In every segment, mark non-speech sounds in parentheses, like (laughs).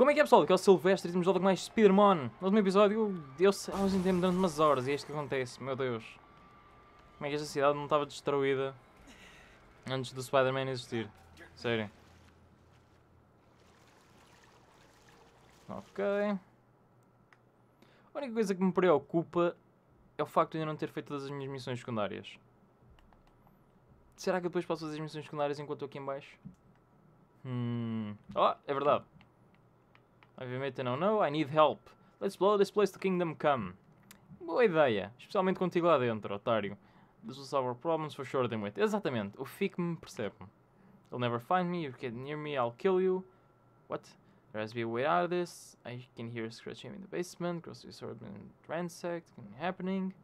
Como é que é pessoal? Aqui é o Silvestre e temos logo mais Spider-Man. No último episódio eu, eu ausentei-me durante umas horas e é isto que acontece, meu Deus. Como é que esta cidade não estava destruída antes do Spider-Man existir? Sério. Ok. A única coisa que me preocupa é o facto de ainda não ter feito todas as minhas missões secundárias. Será que depois posso fazer as missões secundárias enquanto estou aqui em baixo? Hmm. Oh, é verdade. Obviamente não. No, I need help. Let's blow this place to kingdom come. Boa ideia. Especialmente contigo lá dentro, otário. This will solve our problems for sure them with. Exatamente. O FIC me percebe. You'll never find me. if You get near me, I'll kill you. What? There has to be a way out of this. I can hear scratching in the basement. Grocery store been ransacked. happening.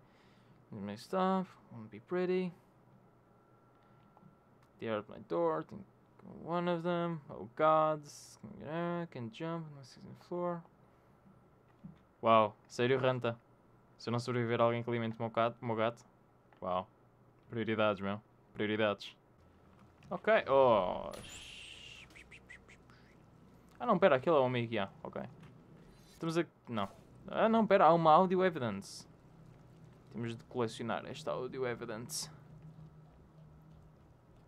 My stuff. Won't be pretty. The out of my door. Think one of them. Oh gods. I can jump floor. Uau, sério renta. Se eu não sobreviver alguém que alimente o meu gato. Uau. Prioridades, meu. Prioridades. Ok. Oh. Ah não, pera, aquele é o meio que há. Ok. Estamos a... Não. Ah não, pera, há uma audio evidence. Temos de colecionar esta audio evidence.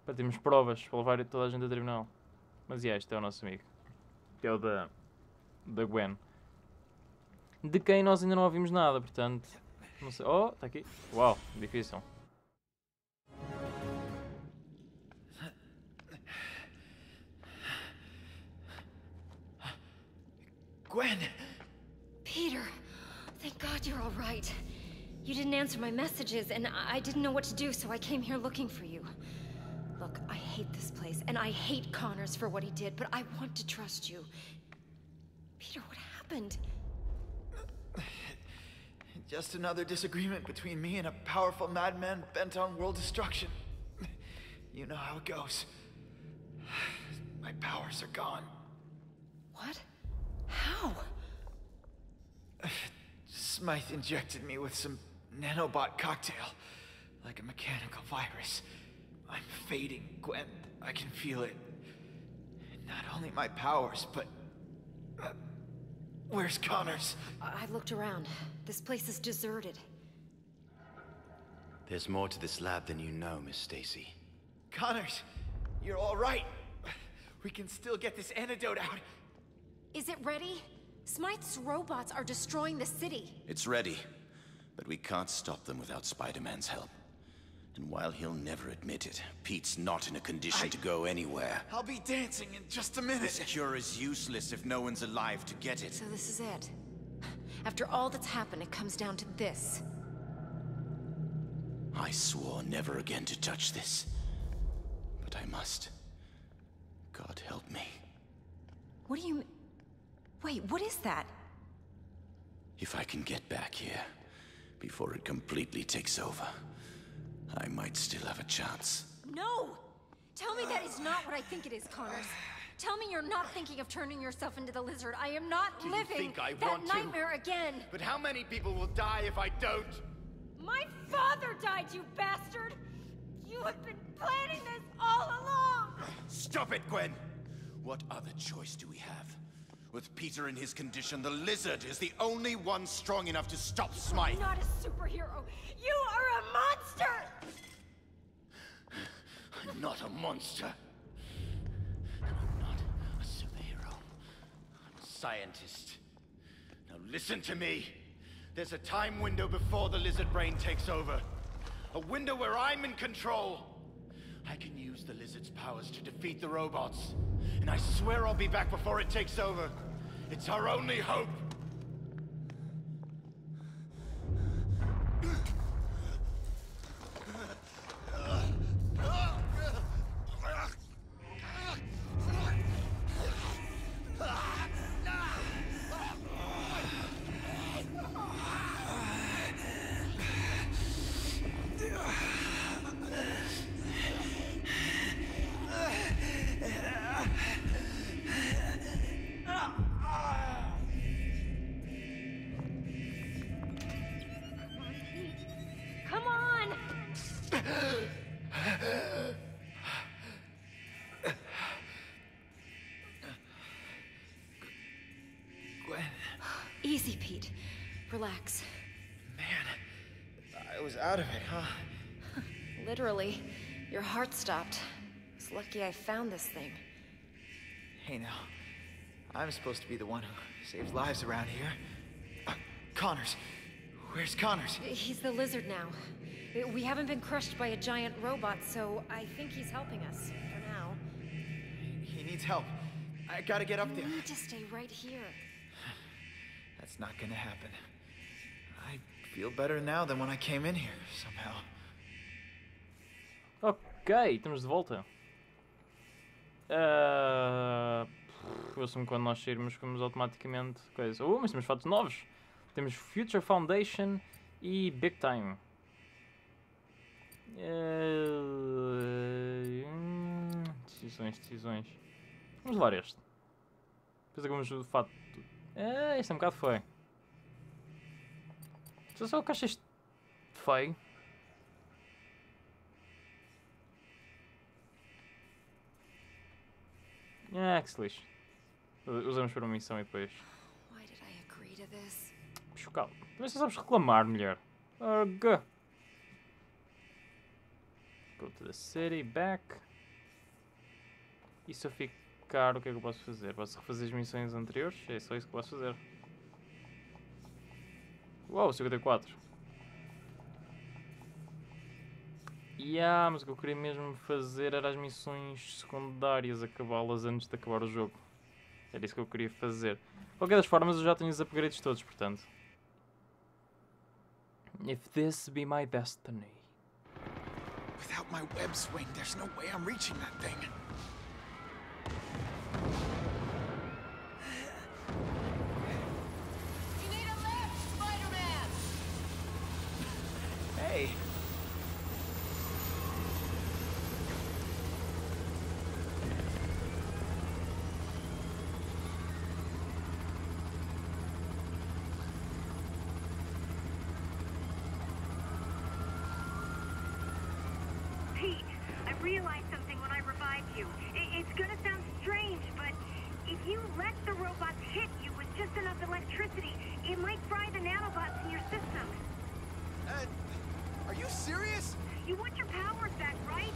Para termos provas para levar toda a gente a tribunal. Mas e yeah, este é o nosso amigo. Que é o da. da Gwen. De quem nós ainda não ouvimos nada, portanto. Não sei. Oh, está aqui. Uau, difícil. Gwen! Peter! Thank God you're all right. You didn't answer my messages, and I didn't know what to do, so I came here looking for you. Hate this place, and I hate Connors for what he did, but I want to trust you. Peter, what happened? (sighs) Just another disagreement between me and a powerful madman bent on world destruction. (sighs) You know how it goes. (sighs) My powers are gone. What? How? Smythe injected me with some nanobot cocktail, like a mechanical virus. I'm fading, Gwen. I can feel it. Not only my powers, but... Uh, where's Connors? I, I looked around. This place is deserted. There's more to this lab than you know, Miss Stacy. Connors, you're all right. We can still get this antidote out. Is it ready? Smite's robots are destroying the city. It's ready, but we can't stop them without Spider-Man's help. And while he'll never admit it, Pete's not in a condition I... to go anywhere. I'll be dancing in just a minute. This cure is useless if no one's alive to get it. So this is it. After all that's happened, it comes down to this. I swore never again to touch this. But I must. God help me. What do you... Wait, what is that? If I can get back here, before it completely takes over, I might still have a chance. No! Tell me that is not what I think it is, Connors. Tell me you're not thinking of turning yourself into the lizard. I am not Do living that nightmare to? again. But how many people will die if I don't? My father died, you bastard! You have been planning this all along! Stop it, Gwen! What other choice do we have? With Peter in his condition, the lizard is the only one strong enough to stop Smythe. You're not a superhero. You are a monster! Not a monster. I'm not a superhero. I'm a scientist. Now listen to me. There's a time window before the lizard brain takes over. A window where I'm in control. I can use the lizard's powers to defeat the robots. And I swear I'll be back before it takes over. It's our only hope. Pete. Relax. Man, I was out of it, huh? (laughs) Literally, your heart stopped. It's lucky I found this thing. Hey now, I'm supposed to be the one who saves lives around here. Uh, Connors. Where's Connors? He's the lizard now. We haven't been crushed by a giant robot, so I think he's helping us, for now. He needs help. I gotta get up You there. need to stay right here. That's not gonna happen. I feel better now than when I came in here, somehow. Ok, estamos de volta. Ah, eu assumo quando nós sairmos ficamos automaticamente coisa. Oh, mas temos fatos novos. Temos Future Foundation e Big Time. Hum, decisões, decisões. Vamos levar este. Depois acabamos o fato. Ah, este é um bocado feio. Só só que achas feio. Ah, que se lixe. U- Usamos para uma missão e depois. Chocado. Também só sabes reclamar, mulher. Arga. Go to the city, back. E se eu ficar, o que é que eu posso fazer? Posso refazer as missões anteriores? É só isso que posso fazer. Uau, 54. E ah, mas o que eu queria mesmo fazer era as missões secundárias, acabá-las antes de acabar o jogo. Era isso que eu queria fazer. De qualquer das formas, eu já tenho os upgrades todos, portanto. If this be my destiny. Without my web swing, there's no way I'm reaching that thing. Electricity, it might fry the in your system. Uh, are you serious? You want your powers back, right?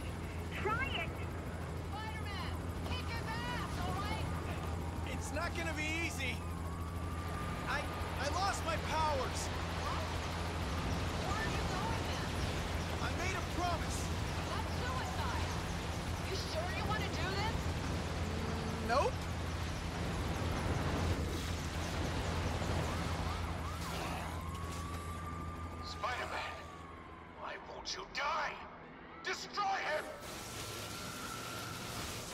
Try it! Spider-Man! Kick his ass, alright? It's not gonna be easy. I I lost my powers. Him!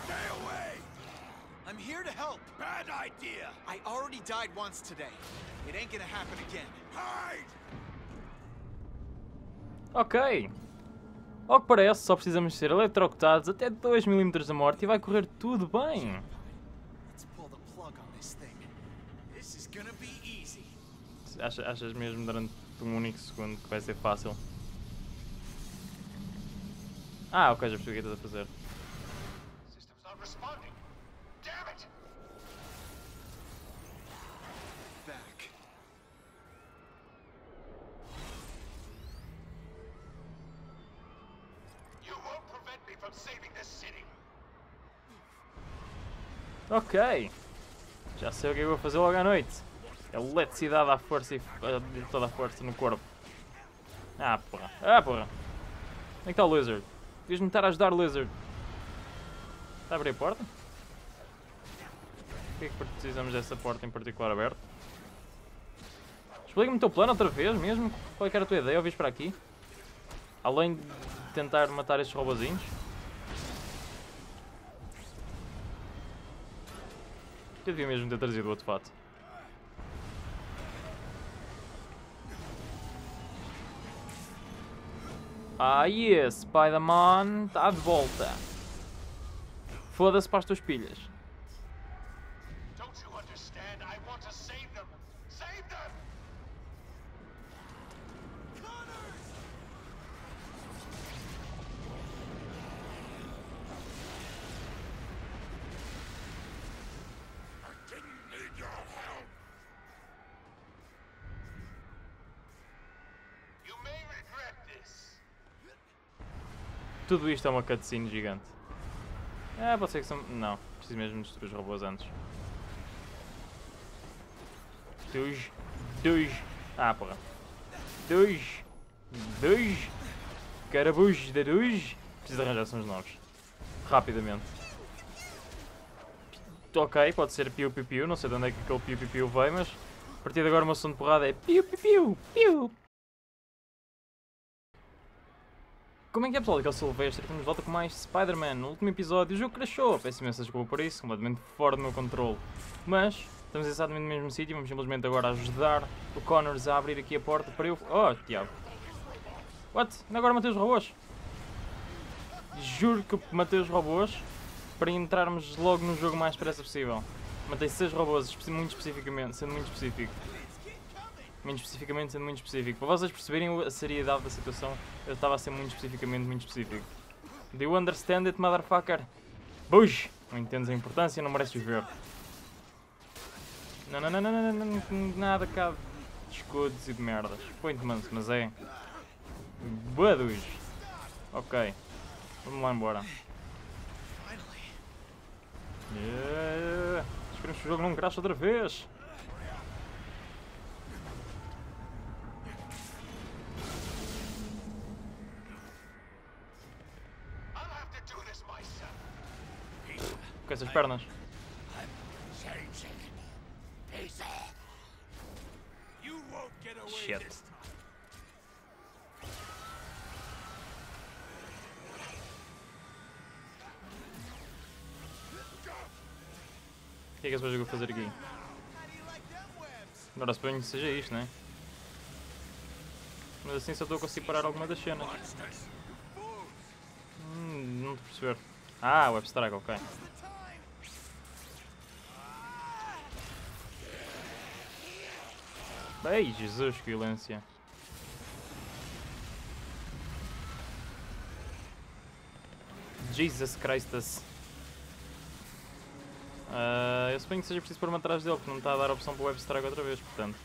Stay away! I'm here to help. Bad idea! I already died once today. It ain't gonna happen again. Hide! Ok. Ao que parece, só precisamos ser eletrocutados até 2mm da morte e vai correr tudo bem. Achas, achas mesmo durante um único segundo que vai ser fácil? Ah, ok, já percebi o que estás a fazer. Ok. Já sei o que é que vou fazer logo à noite. Eletricidade à força e de toda a força no corpo. Ah, porra. Ah, porra. Onde é que está o Lizard? Devias-me estar a ajudar Lizard. Está a abrir a porta? Por que é que precisamos dessa porta em particular aberta? Explica-me o teu plano outra vez mesmo. Qual é que era a tua ideia ao vires para aqui? Além de tentar matar estes robozinhos. Eu devia mesmo ter trazido outro fato. Ah, yes, Spider-Man está de volta. Foda-se para as tuas pilhas. Tudo isto é uma cutscene gigante. É, pode ser que são... Não, preciso mesmo destruir os robôs antes. Dois. Dois. Ah, porra. Dois. Dois. Carabus de dois. Preciso arranjar sons novos. Rapidamente. Ok, pode ser piu piu piu. Não sei de onde é que aquele piu piu piu veio, mas... A partir de agora o meu som de porrada é piu piu. Piu. Como é que é pessoal? Aqui é o Silvestre, estamos de volta com mais Spider-Man. No último episódio o jogo crashou, peço imensa desculpa por isso, completamente fora do meu controle. Mas, estamos exatamente no mesmo sítio, vamos simplesmente agora ajudar o Connors a abrir aqui a porta para eu... Oh, diabo. What? Agora matei os robôs? Juro que matei os robôs para entrarmos logo no jogo mais depressa possível. Matei 6 robôs, muito especificamente, sendo muito específico. Muito especificamente, sendo muito específico. Para vocês perceberem a seriedade da situação, eu estava a ser muito especificamente, muito específico. Do you understand it, motherfucker? Bush! Não entendes a importância, não mereces ver. Não, não, não, não, não, não, não, nada cá de escudos e de merdas. Manso, mas é. Badus! Ok. Vamos lá embora. Yeah. Esperemos que o jogo não crash outra vez. Com essas pernas. Shit. O que é que esse jogo vai fazer aqui? Agora suponho que seja isto, não é? Mas assim só estou a conseguir parar alguma das cenas. Hum, não estou a perceber. Ah, web strike, ok. Ei, Jesus, que violência. Jesus Christus. Ah, eu suponho que seja preciso pôr-me atrás dele, porque não está a dar opção para o web strike outra vez, portanto.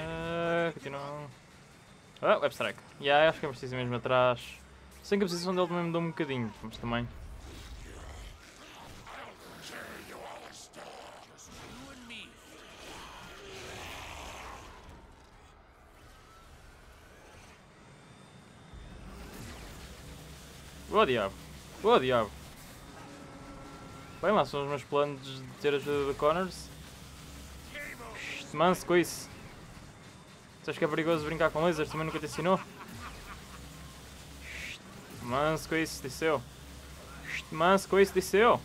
Ah, continua. Ah, web strike. Yeah, acho que é preciso mesmo atrás. Sei que a posição dele também mudou um bocadinho, mas também. Oh diabo! Oh diabo! Bem, lá são os meus planos de ter a ajuda do Connors. Shhh, Manso com isso. Sabes que é perigoso brincar com lasers? Também nunca te ensinou? Shhh, Manso com isso, disse eu. Manso com isso, disse eu.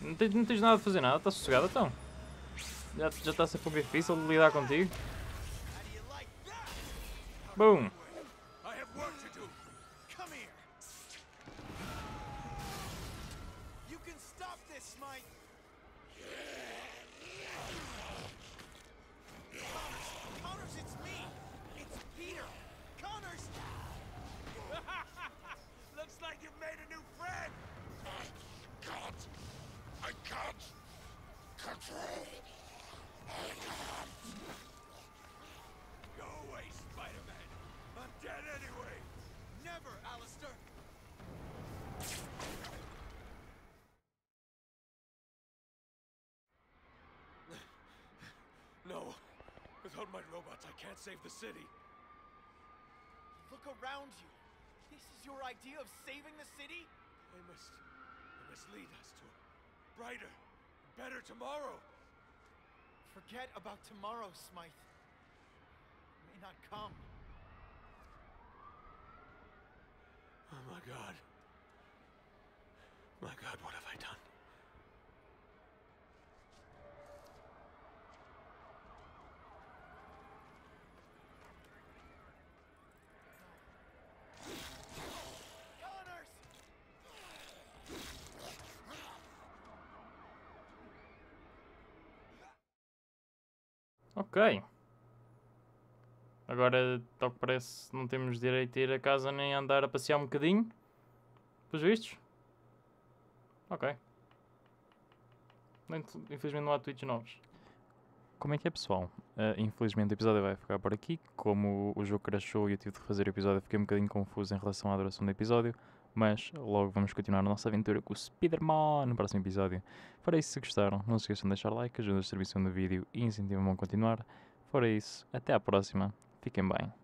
Não tens, não tens nada de fazer nada, estás sossegado então? Já, já está a ser pouco difícil de lidar contigo? Boom! This, Smite. Connors, Connors, it's me. It's Peter. Connors. (laughs) Looks like you've made a new friend. I can't. I can't control. I can't. Go away, Spider-Man. I'm dead anyway. Never, Alistair. No. Without my robots, I can't save the city. Look around you. This is your idea of saving the city? They must. They must lead us to a brighter, better tomorrow. Forget about tomorrow, Smythe. It may not come. Oh my god. My god, what have I done? Ok. Agora, ao que parece, não temos direito a ir a casa nem andar a passear um bocadinho. Pelos vistos? Ok. Infelizmente não há tweets novos. como é que é, pessoal? Ah, infelizmente o episódio vai ficar por aqui. Como o jogo crashou e eu tive de fazer o episódio, fiquei um bocadinho confuso em relação à duração do episódio. Mas logo vamos continuar a nossa aventura com o Spider-Man no próximo episódio. Fora isso, se gostaram, não se esqueçam de deixar like, ajuda a distribuição do vídeo e incentivam-me a continuar. Fora isso, até à próxima. Fiquem bem.